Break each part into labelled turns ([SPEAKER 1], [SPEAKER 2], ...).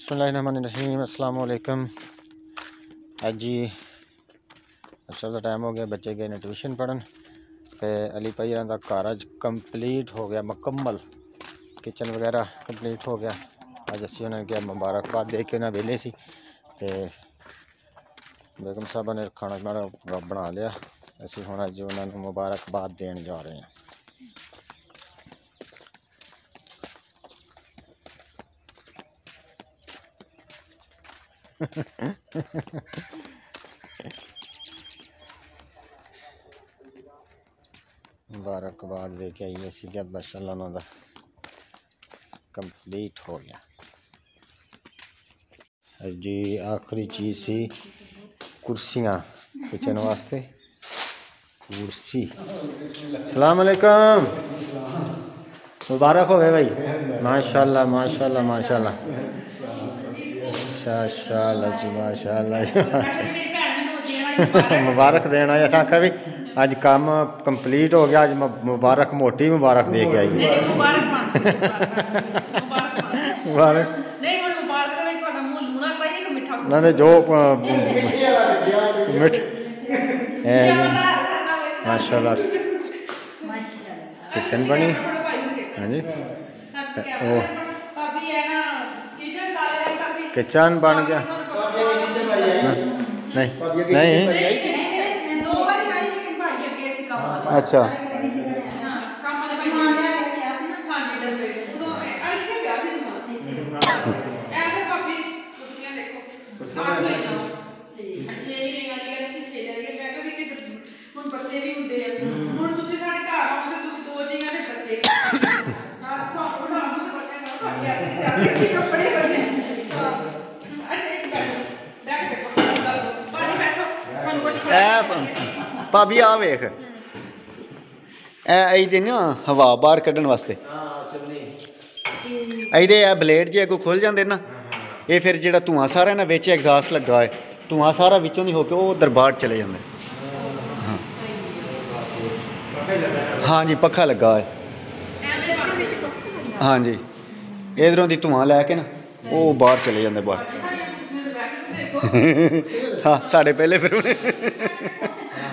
[SPEAKER 1] बसमीम अल्लाम आज जी सब का टाइम हो गया, बच्चे गए ने ट्यूशन पढ़न। तो अली भाई का घर अज कंप्लीट हो गया, मुकम्मल। किचन वगैरह कंप्लीट हो गया। अज असी उन्होंने क्या मुबारकबाद दे के उन्हें वेले सी। बेगम साहबा ने खाना बना लिया। असं हम अज उन्होंने मुबारकबाद देन जा रहे हैं। मुबारकबाद लेके आइए इसकी, क्या माशाला कंप्लीट हो गया। जी, आखिरी चीज़ सी, कुर्सियाँ किचन वास्ते। कुर्सी। सलामकम मुबारक हो गए भाई। माशाल्लाह माशाल्लाह माशाल्लाह। माशाल्लाह जी माशाल्लाह मुबारक देना अस आखा भी अज कम कंप्लीट हो गया अज मुबारक मोटी मुबारक दे के आई। मुबारक ना ने जो मिठ माशाल्लाह। किचन बनी। हाँ जी। वो किचन बन गया। नहीं नहीं। अच्छा।
[SPEAKER 2] ਬੱਚੇ
[SPEAKER 3] ਭਾਬੀ ਆ ਵੇਖ ਇਹ ਇਹਦੇ ਨਾ ਹਵਾ ਬਾਹਰ ਕੱਢਣ ਵਾਸਤੇ ਇਹਦੇ ਇਹ ਬਲੇਡ ਜੇ ਕੋ ਖੁੱਲ ਜਾਂਦੇ ਨਾ ਇਹ ਫਿਰ ਜਿਹੜਾ ਧੂਆਂ ਸਾਰਾ ਨਾ ਵਿੱਚ ਐਗਜ਼ਾਸਟ ਲੱਗਾ ਹੈ ਧੂਆਂ ਸਾਰਾ ਵਿੱਚੋਂ ਦੀ ਹੋ ਕੇ ਉਹ ਦਰਬਾਰ ਚਲੇ ਜਾਂਦਾ ਹਾਂ ਹਾਂਜੀ ਪੱਖਾ ਲੱਗਾ ਹੈ ਹਾਂਜੀ ਇਧਰੋਂ ਦੀ ਧੂਆਂ ਲੈ ਕੇ ਨਾ ਉਹ ਬਾਹਰ ਚਲੇ ਜਾਂਦੇ ਬਾਹਰ ਹਾਂ ਸਾਡੇ ਪਹਿਲੇ ਫਿਰ ਉਹਨੇ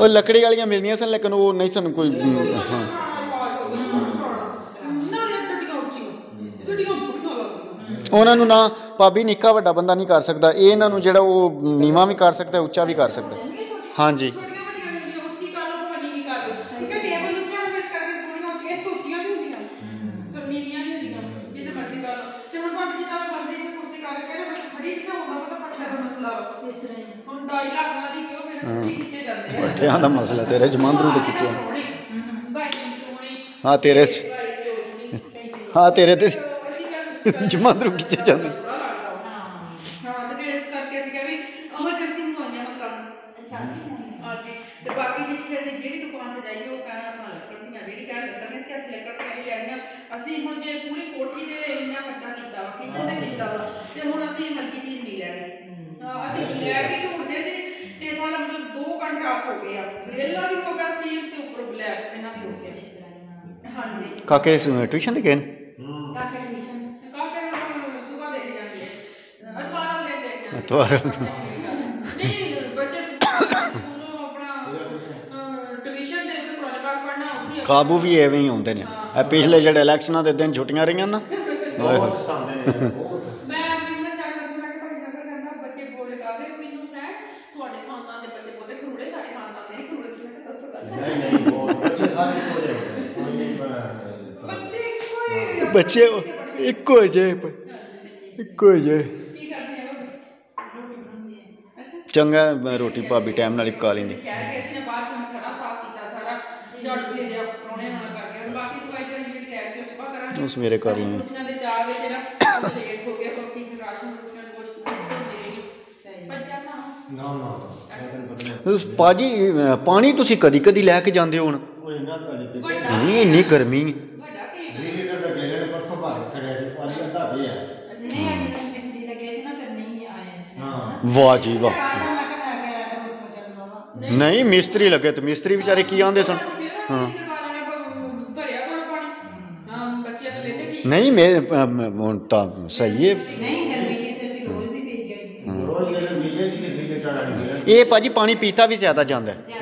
[SPEAKER 3] ਉਹ ਲੱਕੜੀ ਵਾਲੀਆਂ ਮਿਲਦੀਆਂ ਸਨ ਲੇਕਿਨ ਉਹ ਨਹੀਂ ਸਨ ਕੋਈ ਹਾਂ। ਉਹਨਾਂ ਨੂੰ ਨਾ ਭਾਬੀ ਨਿੱਕਾ ਵੱਡਾ ਬੰਦਾ ਨਹੀਂ ਕਰ ਸਕਦਾ। ਇਹ ਇਹਨਾਂ ਨੂੰ ਜਿਹੜਾ ਉਹ ਨੀਵਾ ਵੀ ਕਰ ਸਕਦਾ ਉੱਚਾ ਵੀ ਕਰ ਸਕਦਾ। ਹਾਂਜੀ।
[SPEAKER 2] ਹੁਣ ਡਾਈ ਲੱਖ ਨਾਲ ਦੀ ਕਿਉਂ ਮੇਰੇ ਖਿੱਚੇ ਜਾਂਦੇ ਆ।
[SPEAKER 3] ਬੱਠਿਆਂ ਦਾ ਮਸਲਾ ਤੇਰੇ ਜਮਾਂਦਰੂ ਤੇ ਖਿੱਚਿਆ
[SPEAKER 2] ਬਾਈ ਸੋਹਣੀ
[SPEAKER 3] ਹਾਂ ਤੇਰੇ ਸ-
[SPEAKER 2] ਬਾਈ ਸੋਹਣੀ
[SPEAKER 3] ਹਾਂ ਤੇਰੇ ਤੇ
[SPEAKER 2] ਅਸੀਂ ਕਹਿੰਦੇ
[SPEAKER 3] ਜਮਾਂਦਰੂ ਖਿੱਚੇ ਜਾਂਦੇ?
[SPEAKER 2] ਹਾਂ ਤੇ ਫਿਰ ਇਸ ਕਰਕੇ ਅਸੀਂ ਕਿਹਾ ਵੀ ਐਮਰਜੈਂਸੀ ਮੰਗਵਾਈਆਂ ਮੈਂ ਤੁਹਾਨੂੰ ਹਾਂਜੀ ਤੇ ਬਾਕੀ ਜਿੱਥੇ ਅਸੀਂ ਜਿਹੜੀ ਦੁਕਾਨ ਤੇ ਜਾਈਏ ਉਹ ਕਹਿਣਾ ਆਪਣਾ ਲੱਕੜ ਦੀਆਂ ਜਿਹੜੀ ਕਹਿਣ ਲੱਕੜ ਨੇ ਸੀ ਅਸੀਂ ਲੱਕੜ ਤੋਂ ਨਹੀਂ ਲੈਣੀਆਂ। ਅਸੀਂ ਹੁਣ ਜੇ ਪੂਰੀ ਕੋਠੀ ਤੇ ਇੰਨਾ ਖਰਚਾ ਕੀਤਾ ਵਾ ਕਿਚਨ ਤੇ ਕੀਤਾ ਵਾ ਤੇ ਹੁਣ ਅਸੀਂ ਹਲਕੀ ਚੀਜ਼ ਨਹੀਂ ਲੈਣੀ। ਹਾਂ, ਅਸੀਂ ਬਲੈਕ ਹੀ ਢੂੰਡਦੇ ਸੀ ਤੇ ਸਾਡਾ ਮਤਲਬ ਦੋ ਕੰਟਰਾਸਟ ਹੋ ਗਏ ਆ ਗ੍ਰੇਲਾ ਵੀ ਹੋ ਗਿਆ ਸਟੀਲ ਤੇ ਉੱਪਰ ਬਲੈਕ ਇਹਨਾਂ ਵੀ ਹੋ ਗਿਆ ਹਾਂਜੀ
[SPEAKER 3] ਕਾਕੇ ਟਿਊਸ਼ਨ ਤੇ ਗਏ ਨੇ
[SPEAKER 2] ਕਾਕੇ ਟਿਊਸ਼ਨ ਕਾਕੇ ਨੂੰ ਸੁਬਾ ਦੇ ਕੇ ਜਾਂਦੇ ਅਤਵਾਰਾਂ ਦੇ ਦੇ ਜਾਂਦੇ
[SPEAKER 3] ਅਤਵਾਰਾਂ
[SPEAKER 2] ਨਹੀਂ ਬੱਚੇ ਸਕੂਲੋਂ ਆਪਣਾ ਟਿਊਸ਼ਨ ਦੇ ਉੱਤੇ ਕੋਲੇ ਬਾਗ ਪੜਨਾ ਹੁੰਦੀ ਹੈ
[SPEAKER 3] ਕਾਬੂ ਵੀ ਐਵੇਂ ਹੀ ਹੁੰਦੇ ਨੇ ਪਿਛਲੇ ਜਿਹੜੇ ਇਲੈਕਸ਼ਨਾਂ ਦੇ ਦਿਨ ਛੁੱਟੀਆਂ ਰਹੀਆਂ ਨਾ
[SPEAKER 1] ਬਹੁਤ ਸੰਦੇ ਨੇ ਬਹੁਤ
[SPEAKER 2] ਮੈਂ ਸਾਰੇ ਇੱਕੋ ਜਿਹੇ ਹੁੰਦੇ ਨੇ, ਕੋਈ ਨਹੀਂ ਅਹ, ਬੱਚੇ ਇੱਕੋ ਹੀ ਆ। ਬੱਚੇ
[SPEAKER 3] ਇੱਕੋ ਜੇ ਇੱਕੋ ਜੇ
[SPEAKER 2] ਕੀ ਕਰਦੇ ਆ ਉਹ? ਅੱਛਾ
[SPEAKER 3] ਚੰਗਾ ਮੈਂ ਰੋਟੀ ਭਾਬੀ ਟਾਈਮ ਨਾਲ ਹੀ ਪਕਾ ਲੈਂਦੀ।
[SPEAKER 2] ਸ਼ਹਿਰ ਕੇ ਅਸੀਂ ਨੇ ਬਾਹਰ ਨੂੰ ਖੜਾ ਸਾਫ਼ ਕੀਤਾ ਸਾਰਾ। ਜੱਟ ਵੀ ਦੇ ਪਰੋਣੇ ਨਾਲ ਕਰਕੇ ਹੁਣ ਬਾਕੀ ਸਫ਼ਾਈ ਜਿਹੜੀ ਜਿਹੜੀ ਰਹਿ ਗਈ ਉਹ ਚਪਾ ਕਰਾਂਗੇ।
[SPEAKER 3] ਉਹ ਸਵੇਰੇ ਕਰ
[SPEAKER 2] ਅਸੀਂ
[SPEAKER 3] ਲਵਾਂਗੇ।
[SPEAKER 2] ਕੁਰਸੀਆਂ ਦੇ ਚਾਹ ਵਿੱਚ ਨਾ ਉਹ ਲੇਟ ਹੋ ਗਿਆ ਕਿਉਂਕਿ ਫਿਰ ਰਾਸ਼ਨ ਰੂਸ਼ਨ ਕੁਝ ਭੁੱਲਦੇ
[SPEAKER 4] ਨਹੀਂ
[SPEAKER 2] ਬੱਚਾ ਨਾ
[SPEAKER 1] ਨਾ ਨਾ ਨਾ, ਮੈਂ ਤੈਨੂੰ
[SPEAKER 3] ਬਦਲਿਆ ਪਾਜੀ ਪਾਣੀ ਤੁਸੀਂ ਕਦੀ ਕਦੀ ਲੈ ਕੇ ਜਾਂਦੇ ਹੋ ਹੁਣ?
[SPEAKER 1] ਉਹ ਇਹਨਾਂ ਦਾ ਨਹੀਂ ਪੀਤੇ
[SPEAKER 2] ਵੱਡਾ
[SPEAKER 3] ਨਹੀਂ ਇੰਨੀ ਗਰਮੀ
[SPEAKER 2] ਵੱਡਾ ਕੀ
[SPEAKER 1] 20 ਲੀਟਰ ਦਾ ਗੇਲੇ ਨੇ ਪਰਸੋਂ ਭਰ ਕੇ ਖੜਿਆ ਸੀ ਪਾਣੀ ਅੱਧਾ ਪਿਆ
[SPEAKER 4] ਨਹੀਂ ਅੱਜ ਜਦੋਂ ਮਿਸਤਰੀ ਲੱਗੇ ਸੀ ਨਾ ਫਿਰ ਨਹੀਂ ਆਏ ਇਸ ਨੇ
[SPEAKER 1] ਹਾਂ
[SPEAKER 3] ਵਾਹ ਜੀ ਵਾਹ
[SPEAKER 4] ਕਾਹਦਾ ਮੈਂ ਕਿਹਾ ਲੈ ਕੇ ਆਇਆ ਕਰੋ ਉੱਥੋਂ ਚੱਲ ਬਾਬਾ
[SPEAKER 3] ਨਹੀਂ ਮਿਸਤਰੀ ਲੱਗੇ ਤੇ ਮਿਸਤਰੀ ਵਿਚਾਰੇ ਕੀ ਆਂਦੇ ਸਨ
[SPEAKER 2] ਹਾਂ ਕਰਵਾ ਲੈਣਾ ਪ- ਭਰਿਆ ਕਰੋ ਪਾਣੀ ਹਾਂ ਬੱਚਿਆਂ ਦੇ ਵੇਲੇ ਕੀ
[SPEAKER 3] ਨਹੀਂ ਮੈਂ ਅ, ਮ- ਹੁਣ ਤਾਂ ਸਹੀ ਹੈ
[SPEAKER 4] ਨਹੀਂ ਗਰਮੀ ਚ ਤੇ ਅਸੀਂ ਰੋਜ਼ ਦੀ ਪੀ ਗਈ ਸੀ
[SPEAKER 1] ਰੋਜ਼ ਗੇਲੇ ਮਿਲੇ ਸੀ 20 ਲੀਟਰ ਵਾਲੀ ਗੇਲੇ
[SPEAKER 3] ਇਹ ਪਾਜੀ ਪਾਣੀ ਪੀਤਾ ਵੀ ਜ਼ਿਆਦਾ ਜਾਂਦਾ ਹੈ।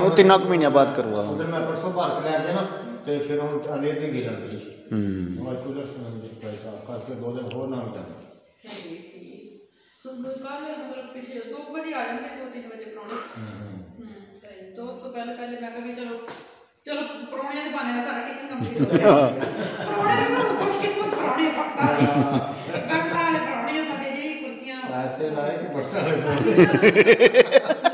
[SPEAKER 2] वो तीन आठ महीने बाद करवा उधर मैं
[SPEAKER 1] परसों भारत ले गया
[SPEAKER 3] ना तो फिर
[SPEAKER 2] हम अनेर दी गिरन गई हमारे कूलर से हम पैसा करके दो दिन और ना जाना सुबह
[SPEAKER 3] कल मतलब हम्म। पिछले दो बजे आ जाएँगे दो तीन बजे
[SPEAKER 2] पराने तो उसको पहले पहले मैं कभी चलो चलो पराने के बहाने सारा किचन कंप्लीट हो गया पराने का कुछ किस्मत पराने पकता है पकता है पराने साडे
[SPEAKER 3] जी कुर्सियाँ लाए। लाए कि पकता है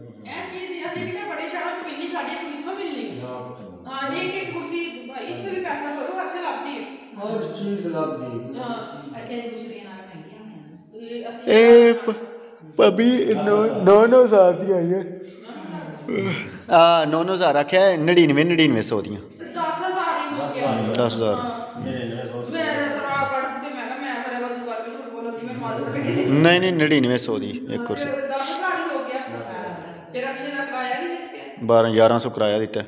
[SPEAKER 3] ਇਹ
[SPEAKER 2] ਅਸੀਂ ਇਹ
[SPEAKER 3] ਭਾਬੀ 9 ਹਜ਼ਾਰ ਦੀ ਆਈ ਹੈ ਆ 9 ਹਜ਼ਾਰ ਆਖਿਆ 99 99 ਸੌ ਦੀਆਂ
[SPEAKER 2] 10000 ਹੀ ਹੋ ਗਿਆ
[SPEAKER 3] 10000
[SPEAKER 1] ਮੇਰੇ ਨੇ ਸੋਚ
[SPEAKER 2] ਮੈਂ ਤਰਾ ਪੜ ਦਿੱਤੇ ਮੈਂ ਕਿਹਾ ਮੈਂ ਫਿਰ ਵਸੂ ਕਰਕੇ ਝੂਠ ਬੋਲਣ ਦੀ ਮੈਂ ਮਾਜ਼ਰ ਪੇ ਕਿਸੇ
[SPEAKER 3] ਨਹੀਂ ਨਹੀਂ 99 ਸੌ ਦੀ ਇੱਕ ਕੁਰਸੀ
[SPEAKER 2] 10000 ਹੀ ਹੋ ਗਿਆ ਤੇ ਰਕਸ਼ੇ ਦਾ ਕਿਰਾਇਆ ਨਹੀਂ ਵਿੱਚ ਪਿਆ
[SPEAKER 3] 12 1100 ਕਿਰਾਇਆ ਦਿੱਤਾ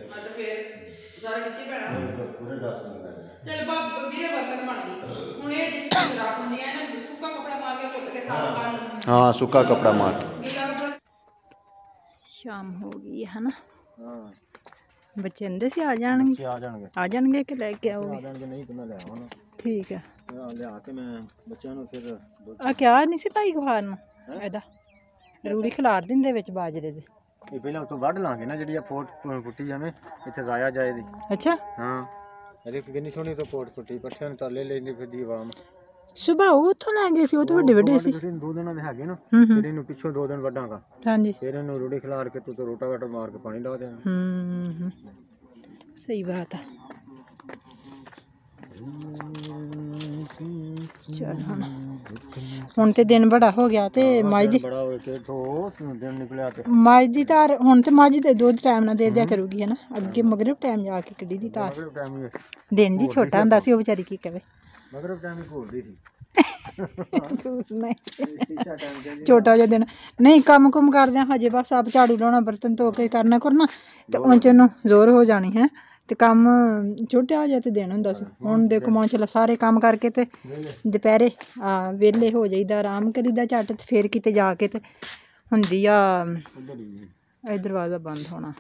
[SPEAKER 2] ਕਿ
[SPEAKER 5] ਲੈ ਕੇ
[SPEAKER 1] ਆ
[SPEAKER 5] ਆਓਗੇ
[SPEAKER 1] ਜਾਣਗੇ ਨਹੀਂ ਤਾਂ ਮੈਂ ਲੈ ਆਵਾਂ
[SPEAKER 5] ਠੀਕ ਹੈ
[SPEAKER 1] ਨਾ ਲਿਆ ਕੇ ਮੈਂ ਬੱਚਿਆਂ ਨੂੰ ਫਿਰ ਦੁੱਧ-
[SPEAKER 5] ਆ ਕਿਆ ਨਹੀਂ ਸੀ ਭਾਈ ਖਵਾਰ ਨੂੰ ਇਹਦਾ ਰੂੜੀ ਖਿਲਾਰ ਦਿੰਦੇ ਵਿੱਚ ਬਾਜਰੇ ਦੇ
[SPEAKER 1] ਇਹ ਪਹਿਲਾਂ ਉਤੋਂ ਵੱਢ ਲਾਂਗੇ ਨਾ ਜਿਹੜੀ ਆ ਫੋਟ ਪੁੱਟੀ ਜਾਵੇਂ ਇੱਥੇ ਜ਼ਾਇਆ ਜਾਏ ਦੀ
[SPEAKER 5] ਅੱਛਾ
[SPEAKER 1] ਹਾਂ ਇਹਦੇ ਕਿੰਨੀ ਸੋਹਣੀ ਤੋਂ ਫੋਟ ਪੁੱਟੀ ਪੱਠਿਆਂ ਨੂੰ ਤਰਲੇ ਲੈਂਦੀ ਫਿਰਦੀ ਆਵਾਮ
[SPEAKER 5] ਸੁਬਾ ਉਹ ਉੱਥੋਂ ਲੈ ਗਏ ਸੀ ਉਹ ਤਾਂ ਵੱਡੇ ਵੱਡੇ ਸੀ।
[SPEAKER 1] ਦੋ ਦਿਨਾਂ ਦੇ ਹੈਗੇ ਨਾ
[SPEAKER 5] ਹੂੰ ਹੂੰ।
[SPEAKER 1] ਫਿਰ ਇਹਨੂੰ ਪਿੱਛੋਂ ਦੋ ਦਿਨ ਵੱਢਾਂਗਾ।
[SPEAKER 5] ਹਾਂਜੀ।
[SPEAKER 1] ਫਿਰ ਇਹਨੂੰ ਰੋੜੀ ਖਿਲਾਰ ਕੇ ਤੂੰ ਤਾਂ ਰੋਟਾ ਘਟ ਮਾਰ ਕੇ ਪਾਣੀ ਲਾ ਦੇਣਾ।
[SPEAKER 5] ਹੂੰ ਹੂੰ ਸਹੀ ਬਾਤ ਚਲ ਹੁਣ ਹੁਣ ਤੇ ਦਿਨ ਬੜਾ ਹੋ ਗਿਆ ਤੇ ਮੱਝ ਦੀ
[SPEAKER 1] ਬੜਾ ਹੋਇਆ ਕਿ ਤੋਂ ਦਿਨ ਨਿਕਲਿਆ ਤੇ।
[SPEAKER 5] ਮੱਝ ਦੀ ਧਾਰ ਹੁਣ ਤੇ ਮੱਝ ਦੇ ਦੁੱਧ ਟਾਈਮ ਨਾਲ ਦੇ ਦਿਆ ਕਰੂਗੀ ਹੈ ਨਾ ਅੱਗੇ ਮਗਰਬ ਟਾਈਮ ਜਾ ਕੇ ਕੱਢੀ ਦੀ ਧਾਰ।
[SPEAKER 1] ਟਾਈਮ
[SPEAKER 5] ਦਿਨ ਜੀ ਛੋਟਾ ਹੁੰਦਾ ਸੀ ਉਹ ਵਿਚਾਰੀ ਕੀ ਕਵੇ?
[SPEAKER 1] ਮਗਰ ਟਾਈਮ ਹੀ ਘੋਲਦੀ ਸੀ।
[SPEAKER 5] ਨਹੀਂ
[SPEAKER 1] ਸ਼ੀਸ਼ਾ ਟਾਈਮ ਦੇ
[SPEAKER 5] ਛੋਟਾ ਜਿਹਾ ਦਿਨ। ਨਹੀਂ ਕੰਮ ਕੁਮ ਕਰਦੇ ਹਾਂ ਹਜੇ ਬਸ ਆਪ ਝਾੜੂ ਲਾਉਣਾ ਬਰਤਨ ਧੋ ਕੇ ਕਰਨਾ ਕਰਨਾ ਤੇ ਉਂਚ ਨੂੰ ਜ਼ੋਰ ਹੋ ਜਾਣੀ ਹੈ। ਤੇ ਕੰਮ ਛੋਟਾ ਹੋ ਜਾ ਤੇ ਦਿਨ ਹੁੰਦਾ ਸੀ। ਹੁਣ ਦੇਖੋ ਮਾਂ ਚਲਾ ਸਾਰੇ ਕੰਮ ਕਰਕੇ ਤੇ ਦੁਪਹਿਰੇ ਆ ਵਿਹਲੇ ਹੋ ਜਾਈਦਾ ਆਰਾਮ ਕਰੀਦਾ ਝੱਟ ਤੇ ਫੇਰ ਕਿਤੇ ਜਾ ਕੇ ਤੇ ਹੁੰਦੀ ਆ ਇਹ ਦਰਵਾਜ਼ਾ ਬੰਦ ਹੋਣਾ।